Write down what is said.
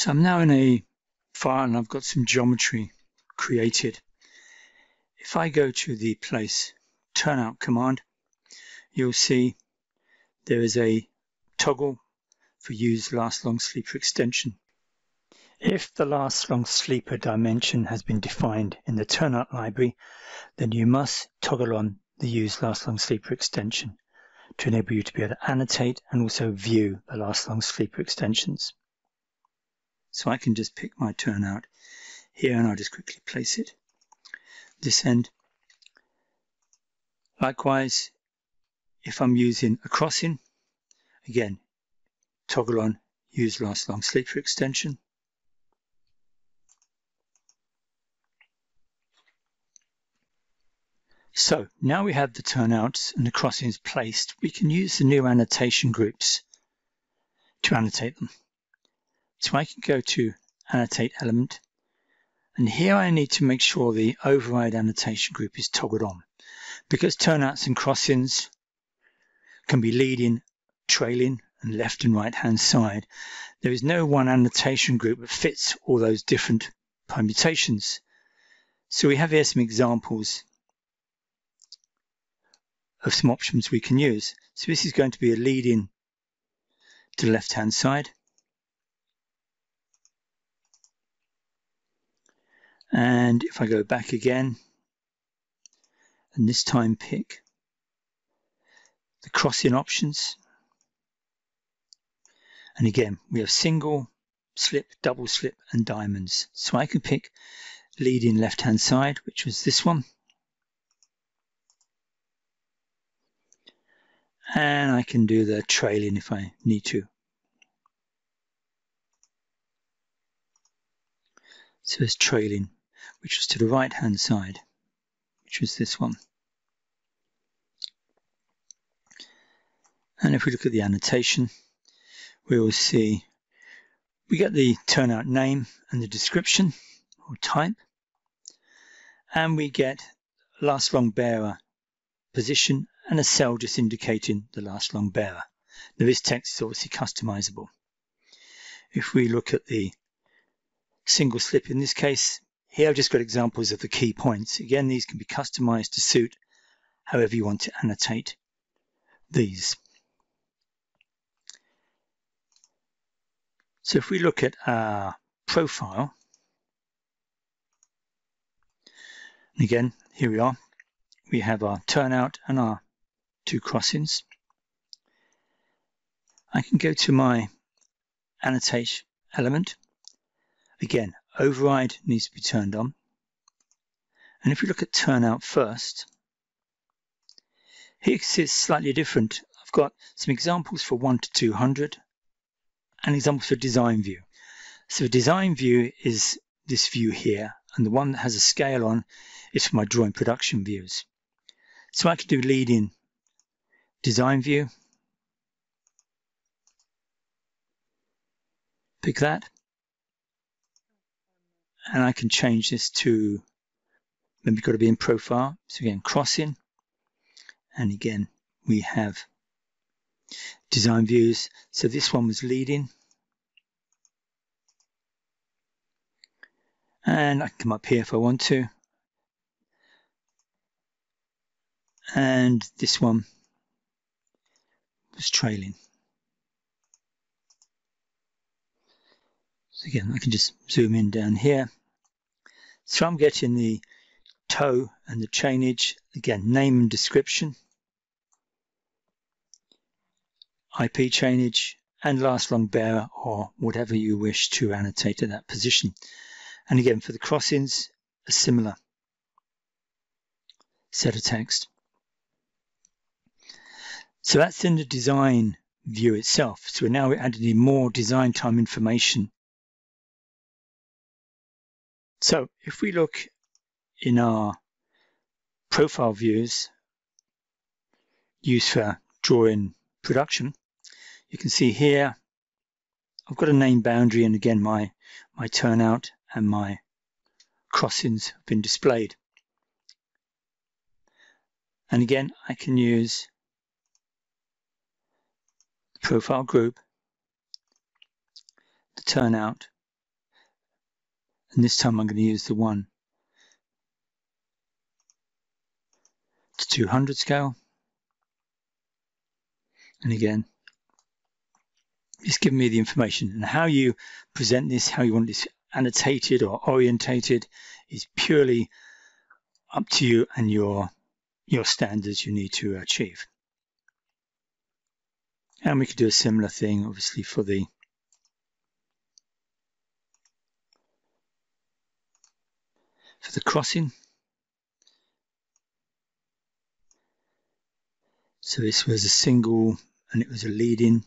So I'm now in a file and I've got some geometry created. If I go to the place turnout command, you'll see there is a toggle for use last long sleeper extension. If the last long sleeper dimension has been defined in the turnout library, then you must toggle on the use last long sleeper extension to enable you to be able to annotate and also view the last long sleeper extensions. So I can just pick my turnout here and I'll just quickly place it this end. Likewise, if I'm using a crossing, again, toggle on use last long sleeper extension. So now we have the turnouts and the crossings placed, we can use the new annotation groups to annotate them. So I can go to annotate element and here I need to make sure the override annotation group is toggled on because turnouts and crossings can be leading, trailing and left and right hand side. There is no one annotation group that fits all those different permutations. So we have here some examples of some options we can use. So this is going to be a leading to the left hand side. And if I go back again, and this time pick the crossing options. And again, we have single, slip, double slip, and diamonds. So I can pick leading left hand side, which was this one. And I can do the trailing if I need to. So it's trailing which was to the right hand side, which was this one. And if we look at the annotation, we will see we get the turnout name and the description or type, and we get last long bearer position and a cell just indicating the last long bearer. Now this text is obviously customizable. If we look at the single slip in this case, here I've just got examples of the key points. Again, these can be customized to suit however you want to annotate these. So if we look at our profile, and again, here we are. We have our turnout and our two crossings. I can go to my annotate element. Again, override needs to be turned on. And if we look at turnout first, here it's slightly different. I've got some examples for 1 to 200 and examples for design view. So design view is this view here, and the one that has a scale on is for my drawing production views. So I can do lead in design view, pick that, and I can change this to maybe got to be in profile. So again crossing. And again we have design views. So this one was leading. And I can come up here if I want to. And this one was trailing. So again I can just zoom in down here so I'm getting the toe and the chainage, again, name and description, IP chainage, and last long bearer or whatever you wish to annotate at that position. And again, for the crossings, a similar set of text. So that's in the design view itself. So we're now adding in more design time information so if we look in our profile views used for drawing production, you can see here I've got a name boundary and again my, my turnout and my crossings have been displayed. And again, I can use the profile group, the turnout, And this time I'm going to use the one to 200 scale. And again, it's giving me the information and how you present this, how you want this annotated or orientated is purely up to you and your your standards you need to achieve. And we could do a similar thing, obviously, for the for the crossing. So this was a single and it was a leading